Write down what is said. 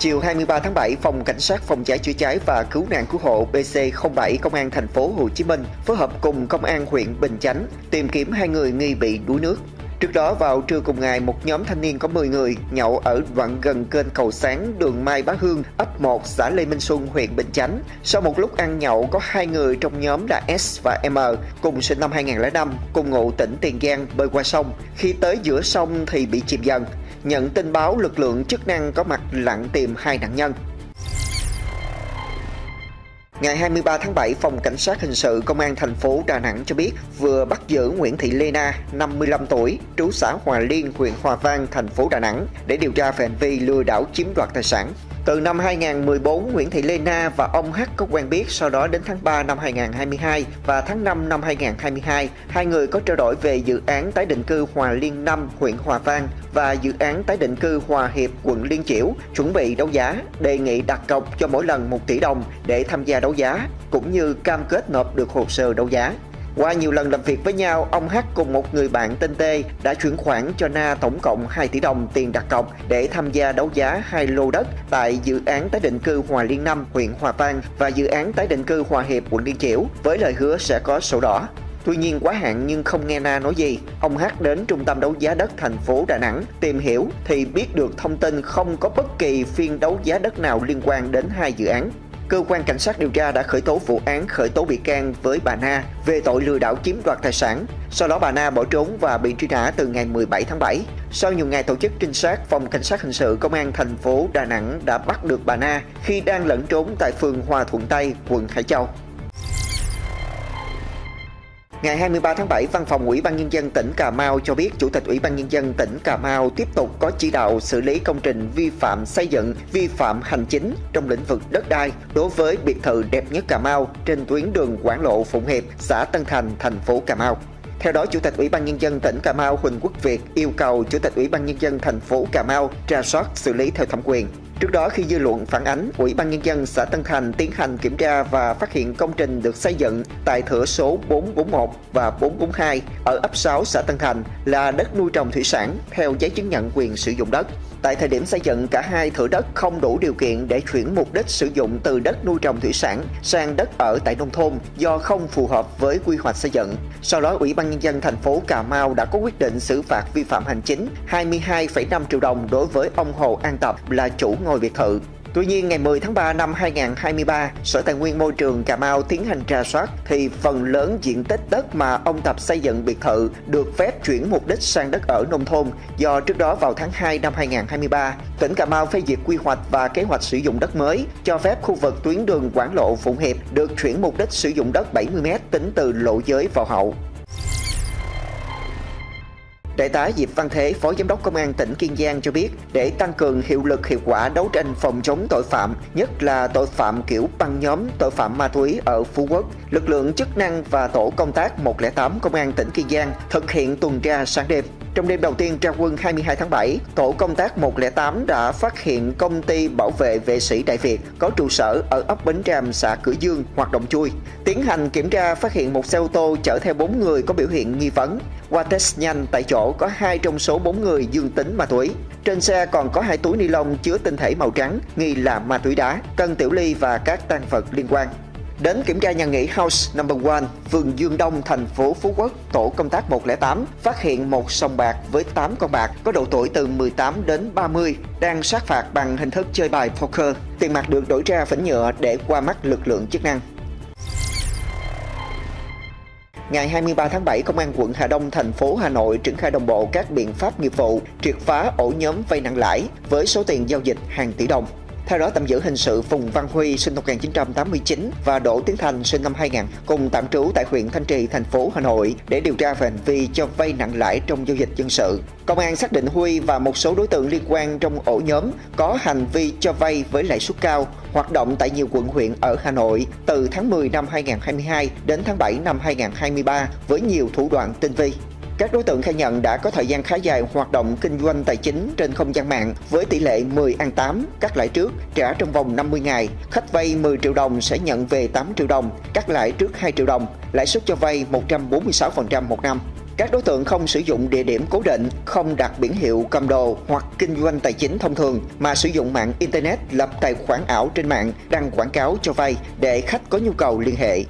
Chiều 23 tháng 7, Phòng Cảnh sát Phòng cháy chữa cháy và Cứu nạn Cứu hộ BC07 Công an thành phố Hồ Chí Minh phối hợp cùng Công an huyện Bình Chánh tìm kiếm hai người nghi bị đuối nước. Trước đó vào trưa cùng ngày, một nhóm thanh niên có 10 người nhậu ở đoạn gần kênh cầu sáng đường Mai Bá Hương, ấp 1, xã Lê Minh Xuân, huyện Bình Chánh. Sau một lúc ăn nhậu, có hai người trong nhóm là S và M, cùng sinh năm 2005, cùng ngụ tỉnh Tiền Giang bơi qua sông. Khi tới giữa sông thì bị chìm dần. Nhận tin báo, lực lượng chức năng có mặt lặn tìm hai nạn nhân. Ngày 23 tháng 7, Phòng Cảnh sát Hình sự Công an thành phố Đà Nẵng cho biết vừa bắt giữ Nguyễn Thị Lê Na, 55 tuổi, trú xã Hòa Liên, huyện Hòa Vang, thành phố Đà Nẵng để điều tra về hành vi lừa đảo chiếm đoạt tài sản. Từ năm 2014, Nguyễn Thị Lê Na và ông H có quen biết, sau đó đến tháng 3 năm 2022 và tháng 5 năm 2022, hai người có trao đổi về dự án tái định cư Hòa Liên 5, huyện Hòa Vang và dự án tái định cư Hòa Hiệp, quận Liên Chiểu, chuẩn bị đấu giá, đề nghị đặt cọc cho mỗi lần 1 tỷ đồng để tham gia đấu giá, cũng như cam kết nộp được hồ sơ đấu giá. Qua nhiều lần làm việc với nhau, ông H cùng một người bạn tên T đã chuyển khoản cho Na tổng cộng 2 tỷ đồng tiền đặt cọc để tham gia đấu giá hai lô đất tại dự án tái định cư Hòa Liên 5, huyện Hòa Vang và dự án tái định cư Hòa Hiệp, quận Liên Chiểu với lời hứa sẽ có sổ đỏ. Tuy nhiên quá hạn nhưng không nghe Na nói gì. Ông H đến trung tâm đấu giá đất thành phố Đà Nẵng tìm hiểu thì biết được thông tin không có bất kỳ phiên đấu giá đất nào liên quan đến hai dự án cơ quan cảnh sát điều tra đã khởi tố vụ án khởi tố bị can với bà Na về tội lừa đảo chiếm đoạt tài sản. Sau đó bà Na bỏ trốn và bị truy nã từ ngày 17 tháng 7. Sau nhiều ngày tổ chức trinh sát, phòng cảnh sát hình sự công an thành phố Đà Nẵng đã bắt được bà Na khi đang lẫn trốn tại phường Hòa Thuận Tây, quận Hải Châu. Ngày 23 tháng 7, Văn phòng Ủy ban Nhân dân tỉnh Cà Mau cho biết Chủ tịch Ủy ban Nhân dân tỉnh Cà Mau tiếp tục có chỉ đạo xử lý công trình vi phạm xây dựng, vi phạm hành chính trong lĩnh vực đất đai đối với biệt thự đẹp nhất Cà Mau trên tuyến đường Quảng Lộ Phụng Hiệp, xã Tân Thành, thành phố Cà Mau. Theo đó, Chủ tịch Ủy ban Nhân dân tỉnh Cà Mau Huỳnh Quốc Việt yêu cầu Chủ tịch Ủy ban Nhân dân thành phố Cà Mau tra soát xử lý theo thẩm quyền. Trước đó khi dư luận phản ánh, Ủy ban Nhân dân xã Tân Thành tiến hành kiểm tra và phát hiện công trình được xây dựng tại thửa số 441 và 442 ở ấp 6 xã Tân Thành là đất nuôi trồng thủy sản theo giấy chứng nhận quyền sử dụng đất. Tại thời điểm xây dựng, cả hai thửa đất không đủ điều kiện để chuyển mục đích sử dụng từ đất nuôi trồng thủy sản sang đất ở tại nông thôn do không phù hợp với quy hoạch xây dựng. Sau đó, Ủy ban Nhân dân thành phố Cà Mau đã có quyết định xử phạt vi phạm hành chính 22,5 triệu đồng đối với ông Hồ An Tập là chủ ngôi biệt thự. Tuy nhiên, ngày 10 tháng 3 năm 2023, Sở Tài nguyên Môi trường Cà Mau tiến hành trà soát thì phần lớn diện tích đất mà ông Tập xây dựng biệt thự được phép chuyển mục đích sang đất ở nông thôn do trước đó vào tháng 2 năm 2023, tỉnh Cà Mau phê duyệt quy hoạch và kế hoạch sử dụng đất mới cho phép khu vực tuyến đường Quảng Lộ Phụng Hiệp được chuyển mục đích sử dụng đất 70m tính từ lộ giới vào hậu. Đại tá Diệp Văn Thế, Phó Giám đốc Công an tỉnh Kiên Giang cho biết, để tăng cường hiệu lực hiệu quả đấu tranh phòng chống tội phạm, nhất là tội phạm kiểu băng nhóm, tội phạm ma túy ở Phú Quốc, lực lượng chức năng và tổ công tác 108 Công an tỉnh Kiên Giang thực hiện tuần tra sáng đêm. Trong đêm đầu tiên ra quân 22 tháng 7, tổ công tác 108 đã phát hiện công ty bảo vệ vệ sĩ Đại Việt có trụ sở ở ấp Bến Tràm, xã Cửa Dương hoạt động chui. Tiến hành kiểm tra phát hiện một xe ô tô chở theo 4 người có biểu hiện nghi vấn. Qua test nhanh tại chỗ có hai trong số 4 người dương tính ma túy. Trên xe còn có hai túi ni lông chứa tinh thể màu trắng nghi là ma túy đá, cân tiểu ly và các tăng vật liên quan. Đến kiểm tra nhà nghỉ House Number One, phường Dương Đông, thành phố Phú Quốc, tổ công tác 108 phát hiện một sòng bạc với 8 con bạc có độ tuổi từ 18 đến 30 đang sát phạt bằng hình thức chơi bài poker. Tiền mặt được đổi ra phỉnh nhựa để qua mắt lực lượng chức năng. Ngày 23 tháng 7, Công an quận Hà Đông, thành phố Hà Nội triển khai đồng bộ các biện pháp nghiệp vụ, triệt phá ổ nhóm vay nặng lãi với số tiền giao dịch hàng tỷ đồng. Theo đó tạm giữ hình sự Phùng Văn Huy sinh năm 1989 và Đỗ Tiến Thành sinh năm 2000 cùng tạm trú tại huyện Thanh Trì, thành phố Hà Nội để điều tra về hành vi cho vay nặng lãi trong giao dịch dân sự. Công an xác định Huy và một số đối tượng liên quan trong ổ nhóm có hành vi cho vay với lãi suất cao, hoạt động tại nhiều quận huyện ở Hà Nội từ tháng 10 năm 2022 đến tháng 7 năm 2023 với nhiều thủ đoạn tinh vi. Các đối tượng khai nhận đã có thời gian khá dài hoạt động kinh doanh tài chính trên không gian mạng với tỷ lệ 10 ăn 8, cắt lãi trước, trả trong vòng 50 ngày. Khách vay 10 triệu đồng sẽ nhận về 8 triệu đồng, cắt lãi trước 2 triệu đồng, lãi suất cho vay 146% một năm. Các đối tượng không sử dụng địa điểm cố định, không đặt biển hiệu cầm đồ hoặc kinh doanh tài chính thông thường mà sử dụng mạng internet lập tài khoản ảo trên mạng đăng quảng cáo cho vay để khách có nhu cầu liên hệ.